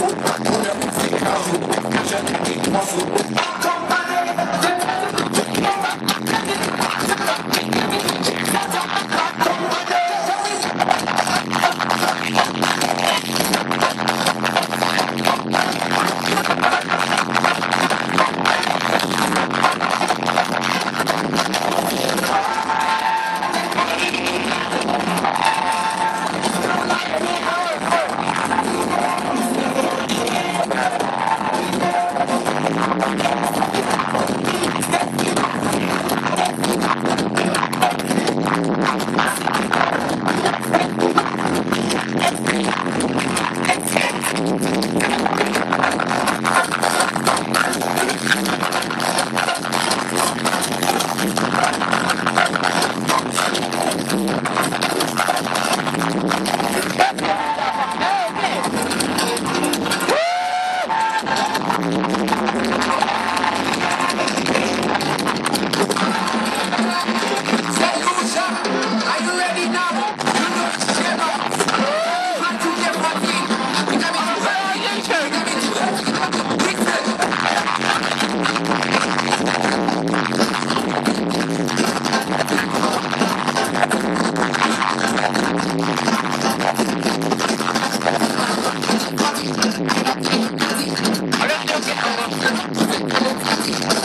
i put everything That's I got